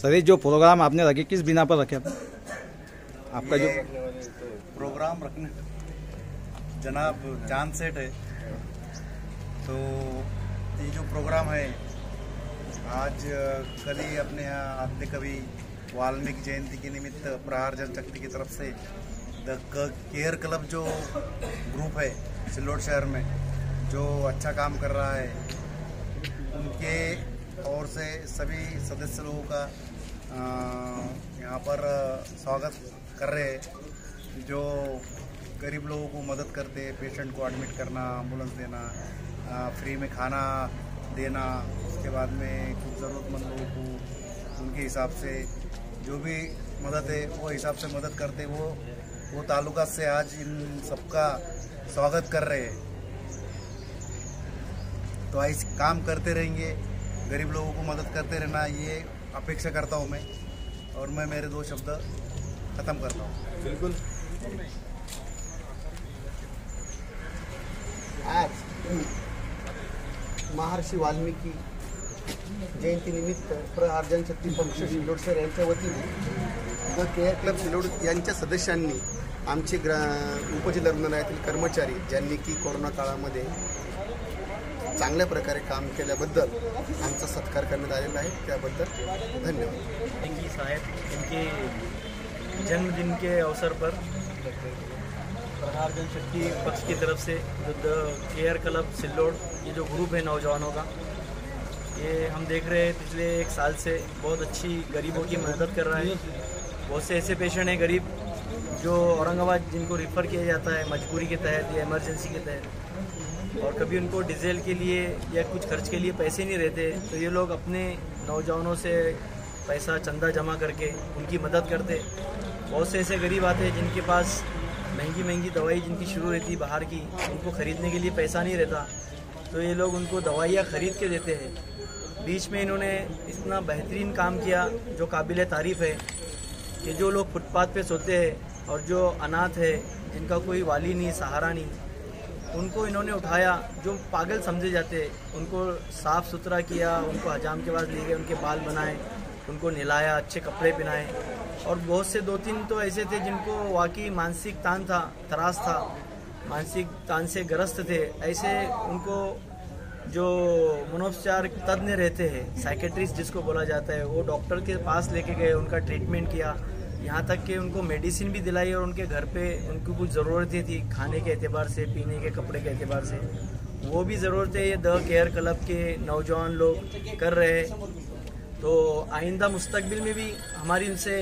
Sir ये जो programme आपने रखे, किस बिना पर रखे आपका जो प्रोग्राम रखने। जनाब चाँद सेठ है। तो ये जो प्रोग्राम है, आज ही अपने यहाँ आद्य कवि वाल्मीकि जयंती के निमित्त प्रहार जनशक्ति की तरफ़ से द केयर क्लब जो ग्रुप है, सिल्लोड शहर में, जो अच्छा काम कर रहा है, उनके ओर से सभी सदस्य लोगों का यहाँ पर स्वागत कर रहे हैं, जो गरीब लोगों को मदद करते पेशेंट को एडमिट करना एंबुलेंस देना फ्री में खाना देना, उसके बाद में कुछ ज़रूरतमंद लोगों को उनके हिसाब से जो भी मदद है, वो हिसाब से मदद करते वो वो ताल्लुका से आज इन सबका स्वागत कर रहे हैं। तो ऐसे काम करते रहेंगे। गरीब लोगों को मदद करते रहना ये अपेक्षा करता हूँ मैं और मैं मेरे दो शब्द ख़त्म करता हूँ। बिल्कुल। आज महर्षी वाल्मिकी जयंतीनिमित्त प्रहार जनशक्ती पक्ष शिल्लोड सर यांच्या वतीने द केअर क्लब शिल्लोड यांच्या सदस्यांनी आमचे ग्रा उपजिल्हा रुग्णालयातील कर्मचारी ज्यांनी की कोरोना काळामध्ये चांगल्या प्रकारे काम के केल्याबद्दल आमचा सत्कार त्याबद्दल धन्यवाद. की साहेब. इनके जन्मदिन के अवसर पर प्रहार जनशक्ति पक्ष की तरफ़ से जो द केयर क्लब सिल्लोड, ये जो ग्रुप है नौजवानों का, ये हम देख रहे हैं पिछले एक साल से बहुत अच्छी गरीबों की मदद कर रहा है। बहुत से ऐसे पेशेंट हैं गरीब जो औरंगाबाद जिनको रिफ़र किया जाता है, मजबूरी के तहत या इमरजेंसी के तहत, और कभी उनको डीजल के लिए या कुछ खर्च के लिए पैसे नहीं रहते तो ये लोग अपने नौजवानों से पैसा चंदा जमा करके उनकी मदद करते। बहुत से ऐसे गरीब आते हैं जिनके पास महँगी महँगी दवाई जिनकी शुरू रहती बाहर की, उनको ख़रीदने के लिए पैसा नहीं रहता। तो ये लोग उनको दवाइयाँ ख़रीद के देते हैं। बीच में इन्होंने इतना बेहतरीन काम किया, जो काबिल तारीफ़ है, कि जो लोग फुटपाथ पे सोते हैं और जो अनाथ है, जिनका कोई वाली नहीं, सहारा नहीं, उनको इन्होंने उठाया। जो पागल समझे जाते, उनको साफ़ सुथरा किया, उनको हजाम के पास ले गए, उनके बाल बनाए, उनको नहलाया, अच्छे कपड़े पहनाए। और बहुत से दो तीन तो ऐसे थे जिनको वाकई मानसिक तान था, त्रास था, मानसिक तान से ग्रस्त थे। ऐसे उनको जो मनोपचार तज्ञ रहते हैं साइकेट्रिस्ट जिसको बोला जाता है, वो डॉक्टर के पास लेके गए, उनका ट्रीटमेंट किया। यहाँ तक कि उनको मेडिसिन भी दिलाई और उनके घर पे उनको कुछ ज़रूरतें थी खाने के अतबार से, पीने के कपड़े के अतबार से। वो भी ज़रूरतें ये द केयर क्लब के नौजवान लोग कर रहे तो आइंदा मुस्तबिल में भी हमारी उनसे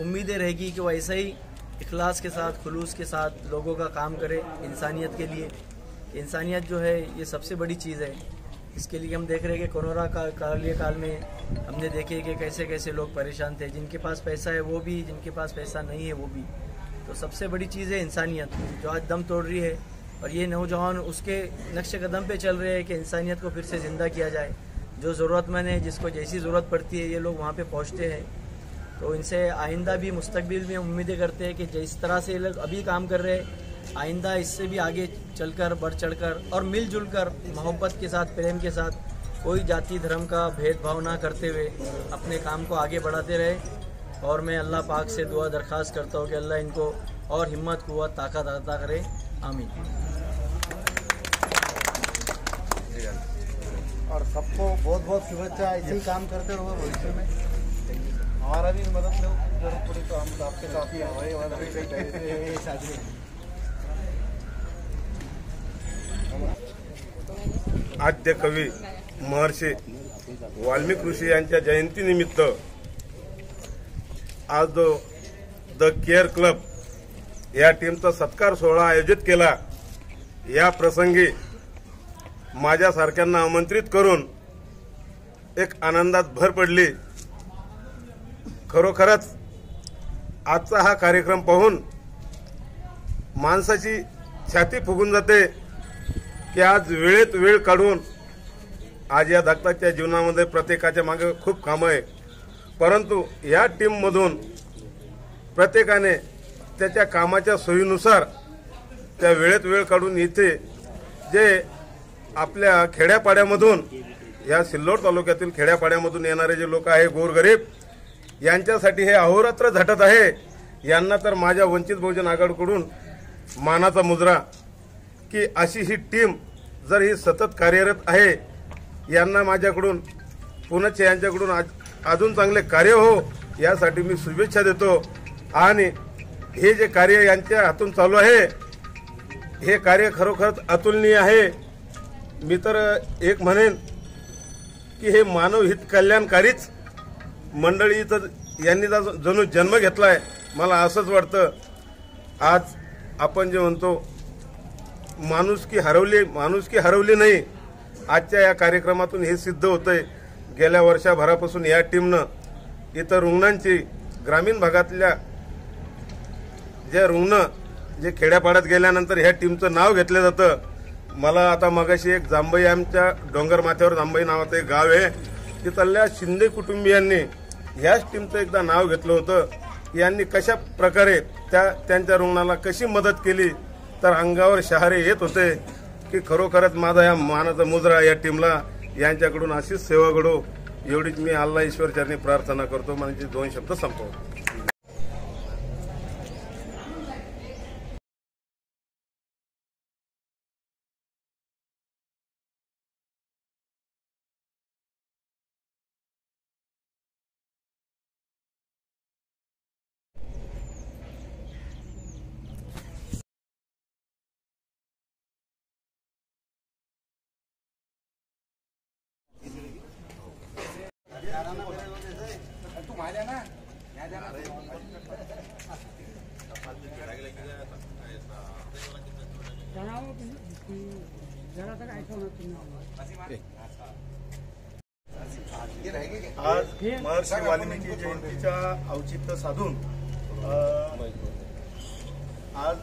उम्मीदें रहेगी कि वो ऐसा ही इखलास के साथ, खुलूस के साथ लोगों का काम करे इंसानियत के लिए। इंसानियत जो है, ये सबसे बड़ी चीज़ है। इसके लिए हम देख रहे हैं कि कोरोना का कालीय काल में हमने देखे कि कैसे कैसे लोग परेशान थे। जिनके पास पैसा है वो भी, जिनके पास पैसा नहीं है वो भी। तो सबसे बड़ी चीज़ है इंसानियत, जो आज दम तोड़ रही है। और ये नौजवान उसके नक्श कदम पे चल रहे हैं कि इंसानियत को फिर से ज़िंदा किया जाए। जो ज़रूरतमंद है, जिसको जैसी ज़रूरत पड़ती है, ये लोग वहाँ पे पहुँचते हैं। तो इनसे आइंदा भी मुस्तबिल में उम्मीदें करते हैं कि जिस तरह से ये लोग अभी काम कर रहे हैं आइंदा इससे भी आगे चलकर बढ़ चढ़कर और मिलजुल कर मोहब्बत के साथ प्रेम के साथ कोई जाति धर्म का भेदभाव ना करते हुए अपने काम को आगे बढ़ाते रहे। और मैं अल्लाह पाक से दुआ दरख्वास्त करता हूँ कि अल्लाह इनको और हिम्मत कुत ताकत अदा करे। आमीन। और सबको बहुत बहुत शुभेच्छा ऐसे ही काम करते रहो भविष्य में। हमारा भी मदद लो ज़रूरत पड़ी तो हम तो आपके साथ ही हमारे आद्य कवी महर्षी वाल्मिक ऋषी यांच्या जयंतीनिमित्त आज जो द केअर क्लब या टीमचा सत्कार सोहळा आयोजित केला या प्रसंगी माझ्यासारख्यांना आमंत्रित करून एक आनंदात भर पडली. खरोखरच आजचा हा कार्यक्रम पाहून माणसाची छाती फुगून जाते. की आज वेळेत वेळ काढून आज या धाकटाच्या जीवनामध्ये प्रत्येकाच्या मागे खूप कामं आहे. परंतु या टीममधून प्रत्येकाने त्याच्या कामाच्या सोयीनुसार त्या वेळेत वेळ काढून इथे जे आपल्या खेड्यापाड्यामधून या सिल्लोड तालुक्यातील खेड्यापाड्यामधून येणारे जे लोक आहे गोरगरीब यांच्यासाठी हे अहोरात्र झटत आहे. यांना तर माझ्या वंचित बहुजन आघाडीकडून मानाचा मुजरा की अशी ही टीम जर ही सतत कार्यरत आहे यांना माझ्याकडून पुनश्च यांच्याकडून आज- अजून चांगले कार्य हो यासाठी मी शुभेच्छा देतो. आणि हे जे कार्य यांच्या हातून चालू आहे हे कार्य खरोखरच अतुलनीय आहे. मी तर एक म्हणेन की हे मानव हित कल्याणकारीच मंडळीचं यांनी जणू जन्म घेतलाय मला असंच वाटतं. आज आपण जे म्हणतो माणुसकी हरवली माणुसकी हरवली नाही. आजच्या या कार्यक्रमातून हे सिद्ध होतंय. गेल्या वर्षाभरापासून या टीमनं इथं रुग्णांची ग्रामीण भागातल्या जे रुग्ण जे खेड्यापाड्यात गेल्यानंतर ह्या टीमचं नाव घेतलं जातं. मला आता मगाशी एक जांभई आमच्या डोंगर माथ्यावर जांभई नावाचं एक गाव आहे. तिथल्या शिंदे कुटुंबियांनी ह्याच टीमचं एकदा नाव घेतलं होतं. यांनी कशा प्रकारे त्या त्यांच्या रुग्णाला कशी मदत केली? तर अंगावर शहारे येत होते की खरोखरच माझा या मानाचा मुजरा या टीमला यांच्याकडून अशीच सेवा घडो एवढीच मी अल्ला ईश्वर चरणी प्रार्थना करतो. म्हणजे दोन शब्द संपवतो. आज महर्षी वाल्मिकी जयंतीच्या औचित्य साधून आज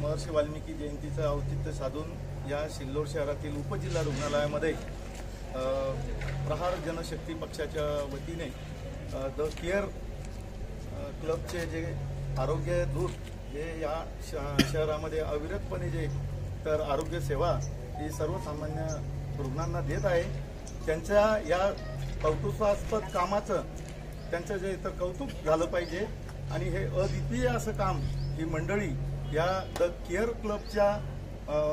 महर्षी वाल्मिकी जयंतीचं औचित्य साधून या सिल्लोड शहरातील उपजिल्हा रुग्णालयामध्ये प्रहार जनशक्ती पक्षाच्या वतीने द केअर क्लबचे जे आरोग्य दूत हे या श- शहरामध्ये अविरतपणे जे तर आरोग्य सेवा ही सर्वसामान्य रुग्णांना देत आहे. त्यांच्या या कौतुकास्पद कामाचं त्यांचं जे तर कौतुक झालं पाहिजे आणि हे अद्वितीय असं काम ही मंडळी या द केअर क्लबच्या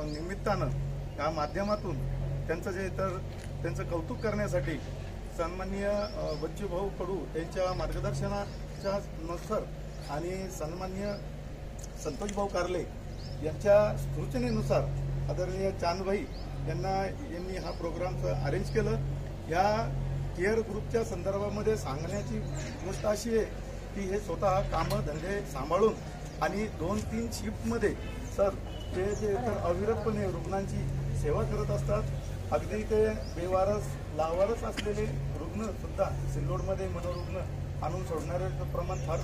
निमित्तानं या माध्यमातून त्यांचं जे तर त्यांचं कौतुक करण्यासाठी सन्माननीय बच्चूभाऊ कडू यांच्या मार्गदर्शनाच्या नुसार आणि सन्माननीय संतोषभाऊ कारले यांच्या सूचनेनुसार आदरणीय चांदभाई त्यांना यांनी हा प्रोग्राम अरेंज केलं. या केअर ग्रुपच्या संदर्भामध्ये सांगण्याची गोष्ट अशी आहे की हे स्वतः कामं धंदे सांभाळून आणि दोन तीन शिफ्टमध्ये सर ते जे तर अविरतपणे रुग्णांची सेवा करत असतात अगदी ते बेवारस लावारस असलेले रुग्णसुद्धा सिल्लोडमध्ये मनोरुग्ण आणून सोडणाऱ्याचं प्रमाण फार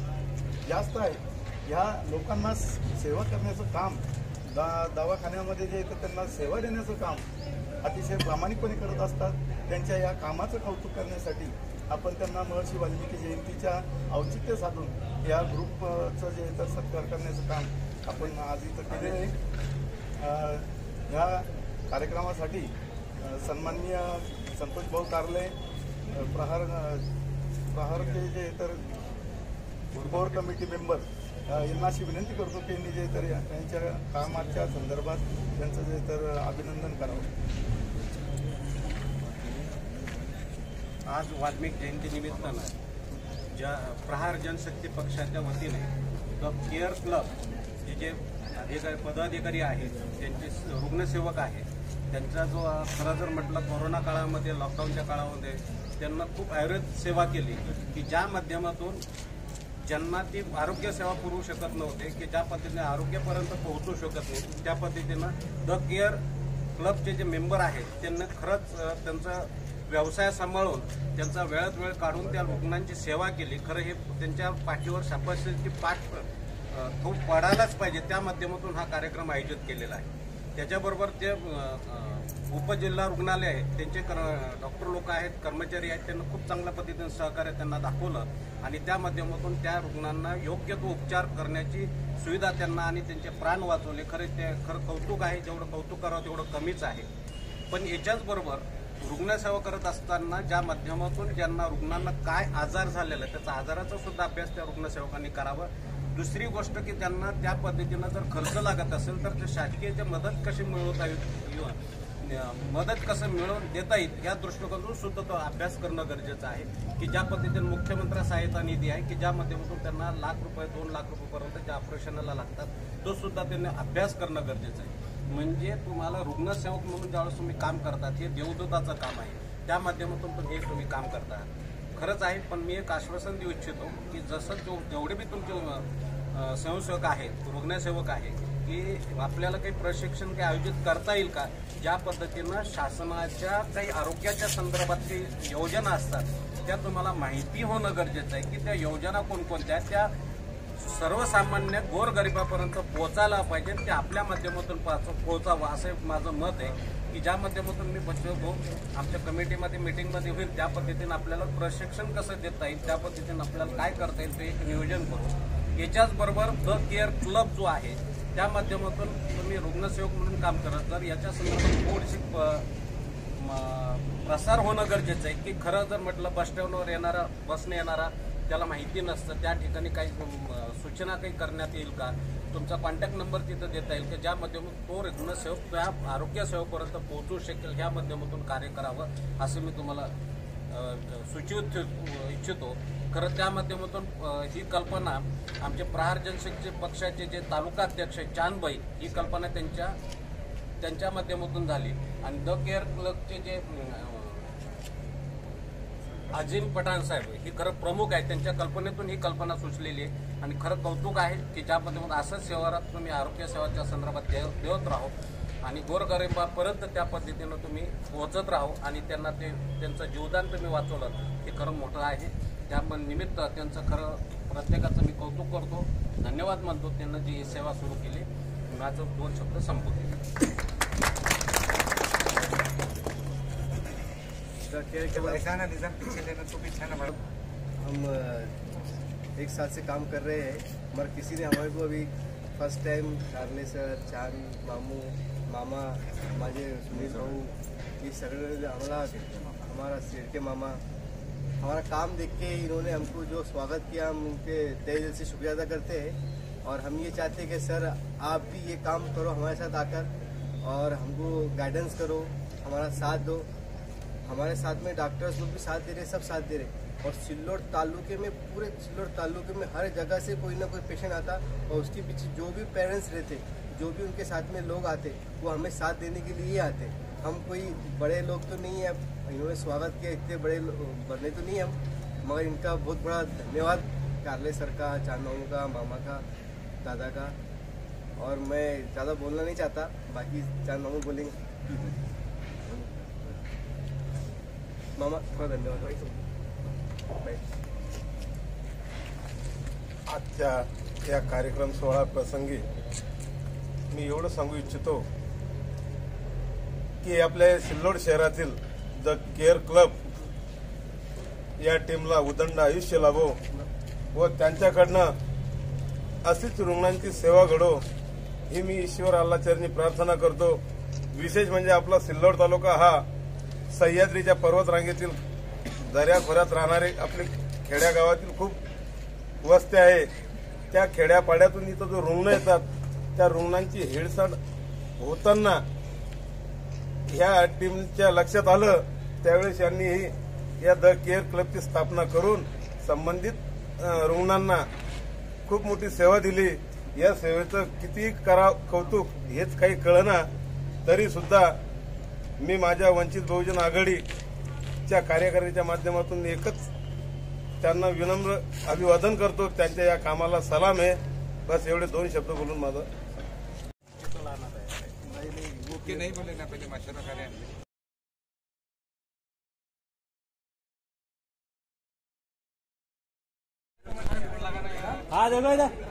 जास्त आहे. ह्या लोकांना सेवा करण्याचं काम दा दवाखान्यामध्ये जे येतं त्यांना सेवा देण्याचं काम अतिशय प्रामाणिकपणे करत असतात त्यांच्या या कामाचं कौतुक करण्यासाठी आपण त्यांना महर्षी वाल्मिकी जयंतीच्या औचित्य साधून या ग्रुपचं जे तर सत्कार करण्याचं काम आपण आज इथं केले आहे. या कार्यक्रमासाठी अ, सन्माननीय संतोषभाऊ कारले प्रहार प्रहारचे जे तर कोर कमिटी मेंबर यांना अशी विनंती करतो की यांनी जे तर त्यांच्या यांच्या कामाच्या संदर्भात त्यांचं जे तर अभिनंदन करावं. आज वाल्मिक जयंतीनिमित्तानं ज्या प्रहार जनशक्ती पक्षाच्या वतीने द केअर क्लब हे जे अधिकारी पदाधिकारी आहेत त्यांचे रुग्णसेवक आहेत त्यांचा जो खरं जर म्हटलं कोरोना काळामध्ये लॉकडाऊनच्या काळामध्ये त्यांना खूप आयुर्वेद सेवा केली की ज्या माध्यमातून ज्यांना ती आरोग्य सेवा पुरवू शकत नव्हते की ज्या पद्धतीने आरोग्यापर्यंत पोहोचू शकत नाही त्या पद्धतीनं द केअर क्लबचे जे मेंबर आहेत त्यांना खरंच त्यांचा व्यवसाय सांभाळून त्यांचा वेळात वेळ काढून त्या रुग्णांची सेवा केली. खरं हे त्यांच्या पाठीवर शाबासकीची पाठ अ, खूप पडायलाच पाहिजे. त्या माध्यमातून हा कार्यक्रम आयोजित केलेला आहे. त्याच्याबरोबर जे उपजिल्हा रुग्णालय आहे त्यांचे कर डॉक्टर लोक आहेत कर्मचारी आहेत त्यांना खूप चांगल्या पद्धतीने सहकार्य त्यांना दाखवलं आणि त्या माध्यमातून त्या रुग्णांना योग्य तो उपचार करण्याची सुविधा त्यांना आणि त्यांचे प्राण वाचवले. खरे ते खरं कौतुक आहे जेवढं कौतुक करावं तेवढं कमीच आहे. पण याच्याचबरोबर रुग्णसेवा करत असताना ज्या माध्यमातून ज्यांना रुग्णांना काय आजार झालेला आहे त्याचा आजाराचा सुद्धा अभ्यास त्या रुग्णसेवकांनी करावा. दुसरी गोष्ट की त्यांना त्या पद्धतीनं जर खर्च लागत असेल तर ते शासकीय ते मदत कशी मिळवता येईल मदत कसं मिळवून देता येईल या दृष्टिकोनातून सुद्धा तो अभ्यास करणं गरजेचं आहे. की ज्या पद्धतीने मुख्यमंत्री सहायता निधी आहे की ज्या माध्यमातून त्यांना लाख रुपये दोन लाख रुपयेपर्यंत ज्या ऑपरेशनला लागतात तो सुद्धा त्यांनी अभ्यास करणं गरजेचं आहे. म्हणजे तुम्हाला रुग्णसेवक म्हणून ज्यावेळेस तुम्ही काम करतात हे देवदूताचं काम आहे. त्या माध्यमातून पण हे तुम्ही काम करता. खरंच आहे पण मी एक आश्वासन देऊ इच्छितो की जसं जो जेवढे बी तुमचे स्वयंसेवक आहेत रुग्णसेवक आहेत की आपल्याला काही प्रशिक्षण काही आयोजित करता येईल का? ज्या पद्धतीनं शासनाच्या काही आरोग्याच्या संदर्भातली योजना असतात त्या तुम्हाला माहिती होणं गरजेचं आहे की त्या योजना कोणकोणत्या त्या सर्वसामान्य गोरगरिबापर्यंत पोहोचायला पाहिजे ते आपल्या माध्यमातून पाच- पोहोचावं असं माझं मत आहे की ज्या माध्यमातून मी बसवतो आमच्या कमिटीमध्ये मिटिंगमध्ये होईल त्या पद्धतीने आपल्याला प्रशिक्षण कसं देता येईल त्या पद्धतीने आपल्याला काय करता येईल ते एक नियोजन करू. याच्याच बरोबर द केअर क्लब जो आहे त्या माध्यमातून तुम्ही रुग्णसेवक म्हणून काम करत तर याच्या संदर्भात थोडीशी प- प्रसार होणं गरजेचं आहे की खरं जर म्हटलं बस स्टँडवर येणारा बसने येणारा त्याला माहिती नसतं त्या ठिकाणी काही सूचना काही करण्यात येईल का? तुमचा कॉन्टॅक्ट नंबर तिथं देता येईल की? ज्या माध्यमातून तो रुग्णसेवक त्या आरोग्यसेवेपर्यंत पोहोचू शकेल ह्या माध्यमातून कार्य करावं असं मी तुम्हाला अ, सुचित इच्छितो. खरं त्या माध्यमातून ही कल्पना आमचे प्रहार जनशक्ती पक्षाचे जे तालुका अध्यक्ष चांदबाई ही कल्पना त्यांच्या त्यांच्या माध्यमातून झाली. आणि द केअर क्लबचे जे अजिम पठाण साहेब ही खरं प्रमुख आहे त्यांच्या कल्पनेतून ही कल्पना सुचलेली आहे. आणि खरं कौतुक आहे की ज्या माध्यमातून असंच सेवारात तुम्ही आरोग्य सेवाच्या संदर्भात देव देत राहो आणि गोरगरिबापर्यंत त्या पद्धतीनं तुम्ही पोहोचत राहो आणि त्यांना ते त्यांचं जीवदान तुम्ही वाचवलं हे खरं मोठं आहे. त्या निमित्त त्यांचं खरं प्रत्येकाचं मी कौतुक करतो. धन्यवाद मानतो त्यांना जी ही सेवा सुरू केली. माझं दोन शब्द संपवते हम एक साल से काम कर रहे हैं मगर किसी ने हमारे को अभी फर्स्ट टाइम कारले सर चांद मामू मामा माझे सुनील भाऊ ये सगळे आम्हाला हमारा सिरके मामा हमारा काम देख के इन्होंने हमको जो स्वागत किया, हम उनके तय दिल से शुक्रिया अदा करते हैं। और हम ये चाहते हैं कि सर, आप भी ये काम करो हमारे साथ आकर और हमको गाइडेंस करो, हमारा साथ दो। हमारे साथ में डॉक्टर्स लोग भी साथ दे रहे सब साथ दे रहे और सिल्लोड तालुके में, पूरे सिल्लोड तालुके में हर जगह से कोई ना कोई पेशेंट आता और उसके पीछे जो भी पेरेंट्स रहते, जो भी उनके साथ में लोग आते, वो हमें साथ देने के लिए आते। हम कोई बड़े लोग तो नहीं है इन्होंने स्वागत किया इतने बड़े बने तो नहीं हम, मगर इनका बहुत बड़ा धन्यवाद कारले सर का चांदमाऊ का, मामा का, दादा का। और मैं ज़्यादा बोलना नहीं चाहता, बाकी चांदमाऊ बोलेंगे। मामा, थोड़ा धन्यवाद। भाई आजच्या या कार्यक्रम सोहळा प्रसंगी मी एवढं सांगू इच्छितो की आपल्या सिल्लोड शहरातील द केअर क्लब या टीमला उदंड आयुष्य लाभो व त्यांच्याकडनं अशीच रुग्णांची सेवा घडो ही मी ईश्वर अल्लाचरणी प्रार्थना करतो. विशेष म्हणजे आपला सिल्लोड तालुका हा सह्याद्रीच्या पर्वत रांगेतील दर्याखोऱ्यात राहणारे आपले खेड्या गावातील खूप वस्ती आहे. त्या खेड्यापाड्यातून इथं जो रुग्ण येतात त्या रुग्णांची हेळसांड होताना ह्या टीमच्या लक्षात आलं त्यावेळेस यांनी या द केअर क्लबची स्थापना करून संबंधित रुग्णांना खूप मोठी सेवा दिली. या सेवेचं किती करा कौतुक हेच काही कळना. तरी सुद्धा मी माझ्या वंचित बहुजन आघाडीच्या कार्यकारिणीच्या माध्यमातून एकच त्यांना विनम्र अभिवादन करतो. त्यांच्या या कामाला सलाम आहे. बस एवढे दोन शब्द बोलून माझं के नहीं बोले ना पहले मशरों का हाँ देखो इधर